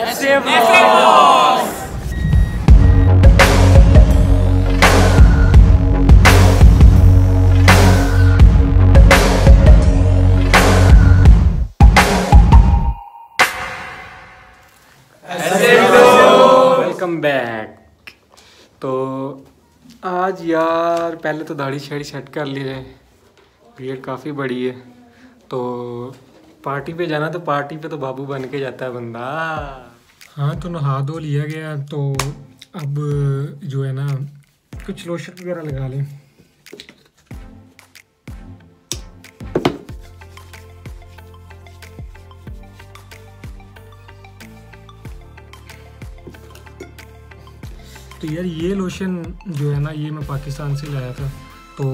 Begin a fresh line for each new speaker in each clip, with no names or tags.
Welcome back तो आज यार, पहले तो दाढ़ी शाड़ी सेट कर ली है। बियड काफ़ी बड़ी है। तो पार्टी पे जाना तो पार्टी पे तो बाबू बन के जाता है बंदा। हाँ तो नहा धो लिया गया तो अब जो है ना, कुछ लोशन वगैरह लगा लें। तो यार ये लोशन जो है ना, ये मैं पाकिस्तान से लाया था। तो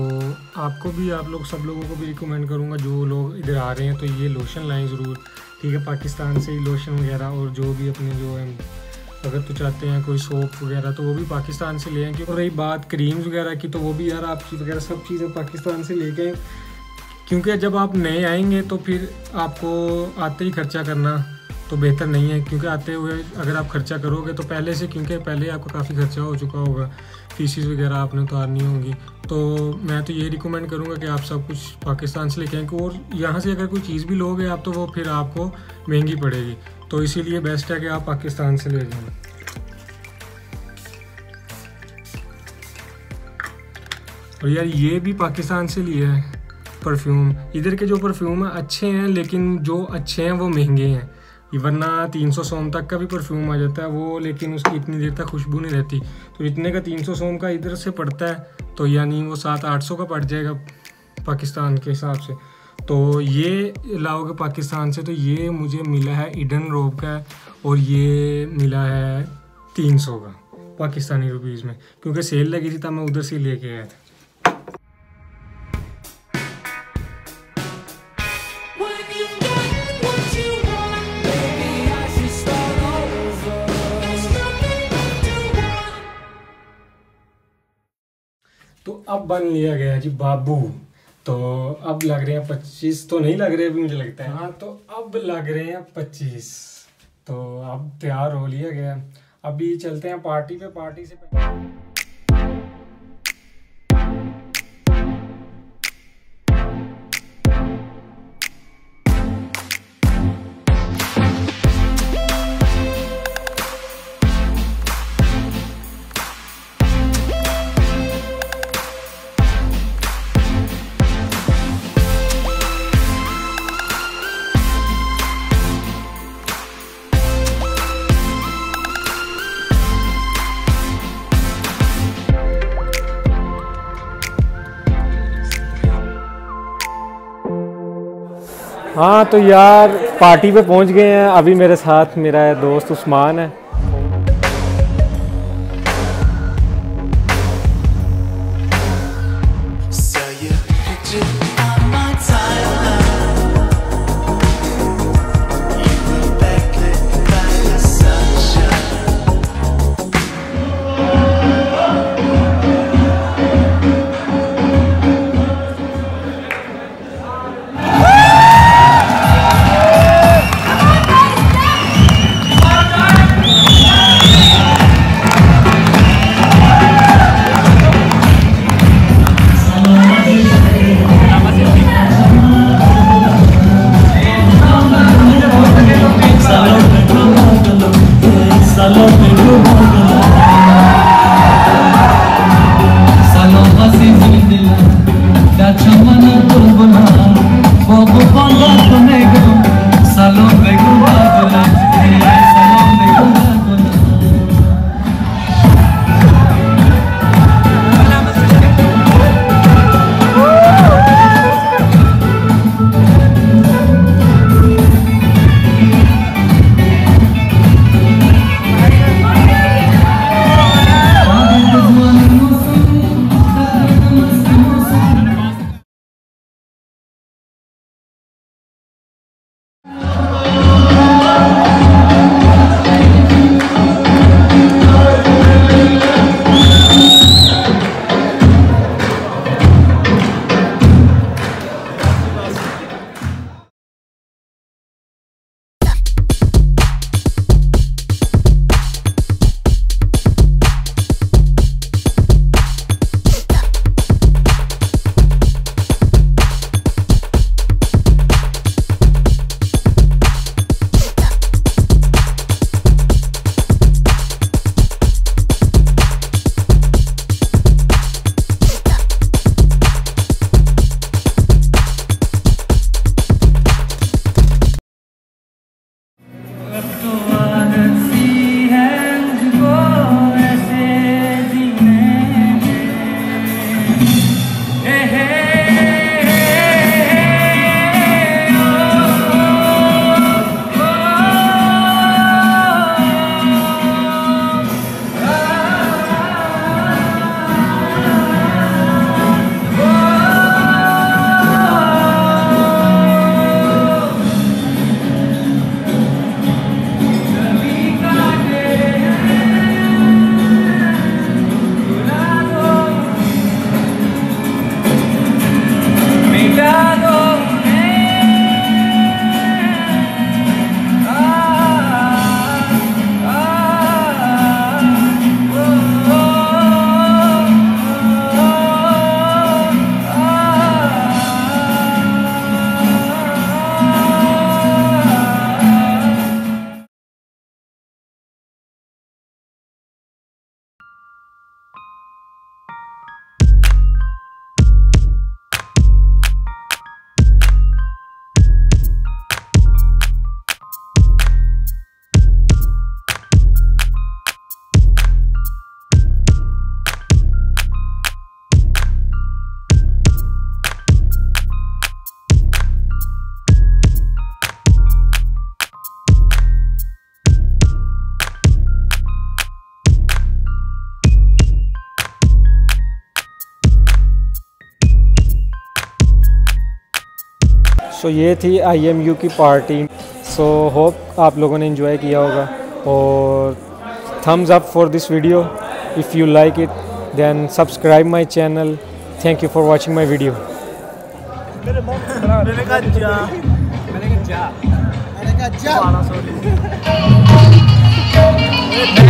आपको भी, आप लोग, सब लोगों को भी रिकमेंड करूँगा जो लोग इधर आ रहे हैं तो ये लोशन लाएँ ज़रूर। ठीक है, पाकिस्तान से ही लोशन वगैरह और जो भी अपने जो है, अगर तो चाहते हैं कोई सोप वगैरह तो वो भी पाकिस्तान से ले आएँ, क्योंकि रही बात क्रीम्स वगैरह की तो वो भी यार आप वगैरह सब चीज़ें पाकिस्तान से लेके क्योंकि जब आप नए आएँगे तो फिर आपको आते ही खर्चा करना। तो बेहतर नहीं है, क्योंकि आते हुए अगर आप खर्चा करोगे तो पहले से, क्योंकि पहले आपका काफ़ी खर्चा हो चुका होगा फीसिस वगैरह आपने उतारनी होंगी। तो मैं तो ये रिकमेंड करूँगा कि आप सब कुछ पाकिस्तान से लेके आएँ और यहाँ से अगर कोई चीज़ भी लोगे आप तो वो फिर आपको महँगी पड़ेगी। तो इसीलिए बेस्ट है कि आप पाकिस्तान से ले जाएँ। और यार ये भी पाकिस्तान से लिया है परफ्यूम इधर के जो परफ्यूम है अच्छे हैं, लेकिन जो अच्छे हैं वो महँगे हैं। वरना तीन सौ सोम तक का भी परफ्यूम आ जाता है वो, लेकिन उसकी इतनी देर तक खुशबू नहीं रहती। तो इतने का तीन सौ सोम का इधर से पड़ता है तो यानी वो सात आठ सौ का पड़ जाएगा पाकिस्तान के हिसाब से। तो ये लाओगे पाकिस्तान से तो ये मुझे मिला है इडन रोब का, और ये मिला है तीन सौ का पाकिस्तानी रुपीज़ में। क्योंकि सेल लगी थी तब मैं उधर से लेके आया था। अब बन लिया गया जी बाबू। तो अब लग रहे हैं पच्चीस तो नहीं लग रहे अभी मुझे लगता है? हाँ तो अब लग रहे हैं पच्चीस। तो अब तैयार हो लिया गया। अभी चलते हैं पार्टी पे पार्टी से हाँ तो यार, पार्टी पे पहुँच गए हैं। अभी मेरे साथ मेरा दोस्त उस्मान है। सो ये थी आई एम यू की पार्टी सो होप आप लोगों ने इन्जॉय किया होगा. और thumbs up for this video if you like it then subscribe my channel thank you for watching my video
मैंने कहा जा. मैंने कहा जा. मैंने कहा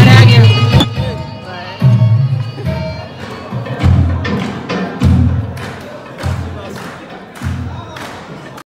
जा.